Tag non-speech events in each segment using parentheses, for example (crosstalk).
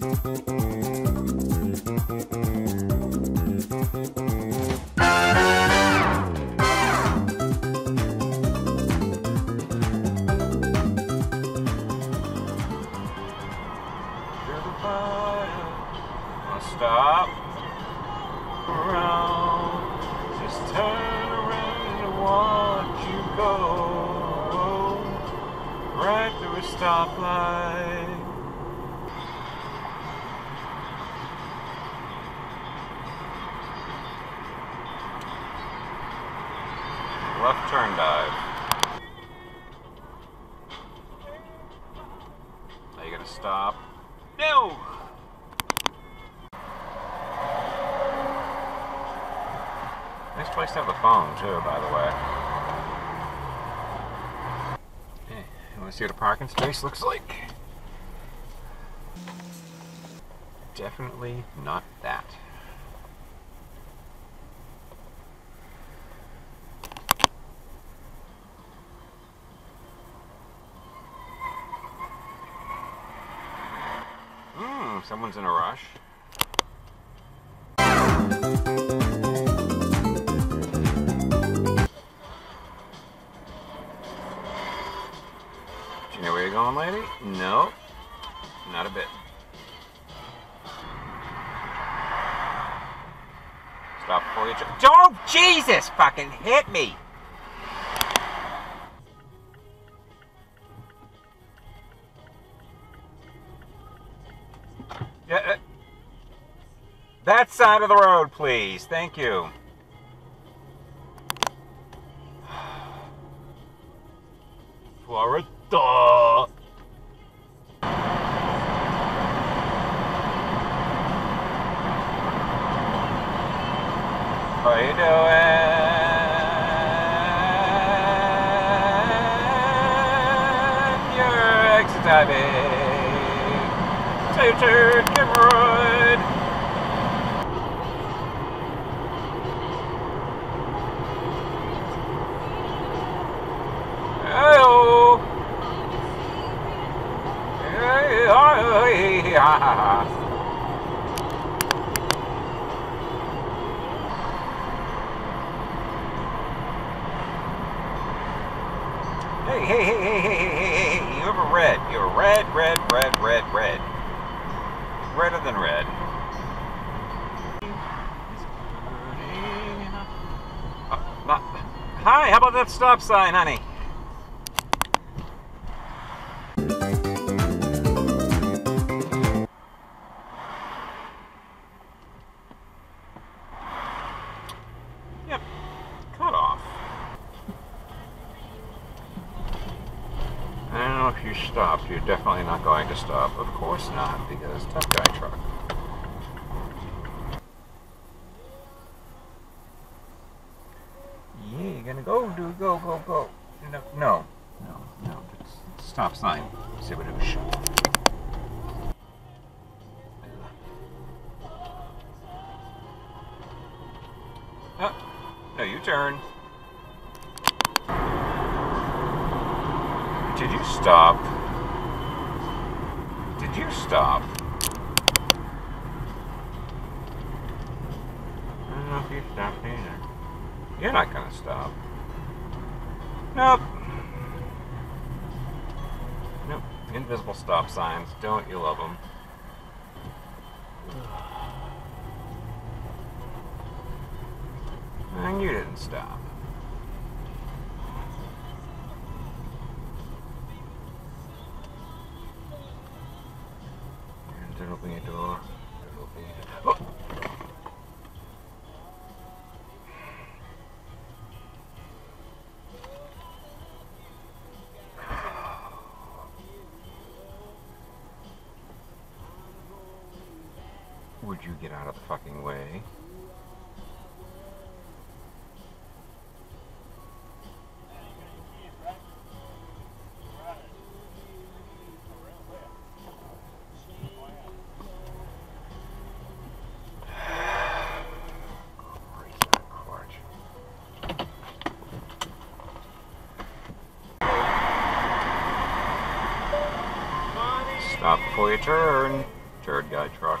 Stop. Around. Just turn around and watch you go. Right through a stoplight. Left turn dive. Are you gonna stop? No! Nice place to have the phone too, by the way. Hey, you wanna see what a parking space looks like? Definitely not that. Someone's in a rush. Do you know where you're going, lady? No, not a bit. Stop before you. Don't, Jesus, fucking hit me! That side of the road, please. Thank you. (sighs) Florida. How you doing? Your exit timing. Take a turn, camera Hey, hey, hey, hey, hey, hey, hey, hey, you have a red. You're red, red, red, red, red. Redder than red. Uh, Hi, how about that stop sign, honey? You stopped. You're definitely not going to stop. Of course not, because tough guy truck. Yeah, you're gonna go, do go, go, go. No, no, no, no. It's stop sign. Zibadoosh. Oh, no, you turn. Did you stop? Did you stop? I don't know if you stopped either. You're not gonna stop. Nope. Nope. Invisible stop signs. Don't you love them? (sighs) And you didn't stop. Would you get out of the fucking way? Stop before you turn. turd guy truck.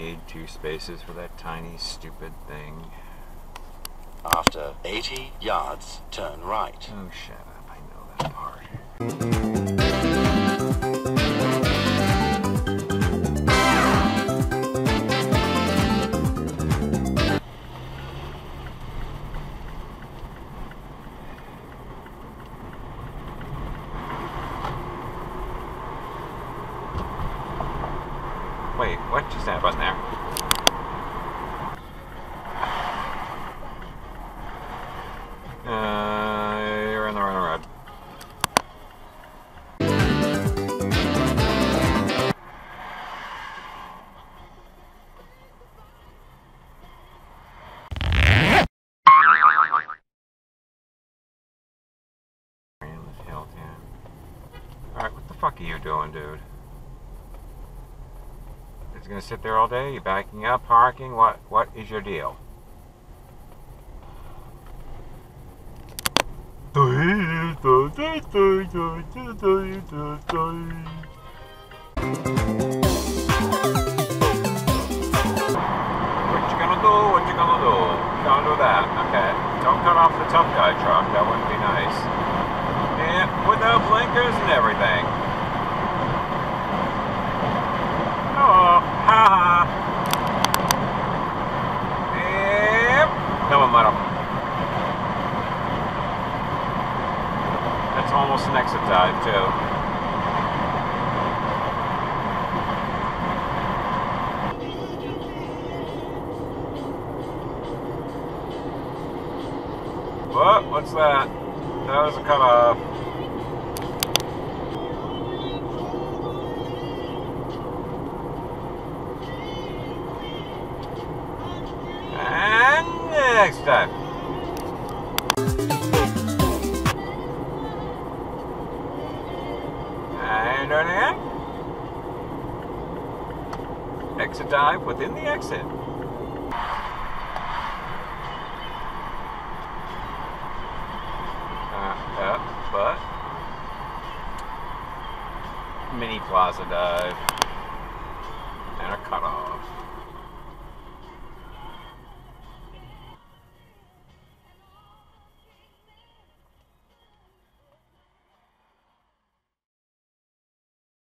need two spaces for that tiny, stupid thing? After 80 yards, turn right. Oh, shut up. I know that part. What just happened there? Uh, you're in the wrong road. Alright, what the fuck are you doing, dude? It's gonna sit there all day? You're backing up, parking? What what is your deal? What you gonna do? What you gonna do? Don't do that, okay? Don't cut off the tough guy truck. That wouldn't be nice. Yeah, without blinkers and everything. Oh, ha ha. Yep. Come on, madam. That's almost an exit dive, too. What's that? That was a cutoff. And next time. And on in. Exit dive within the exit. mini plaza dive and a cutoff.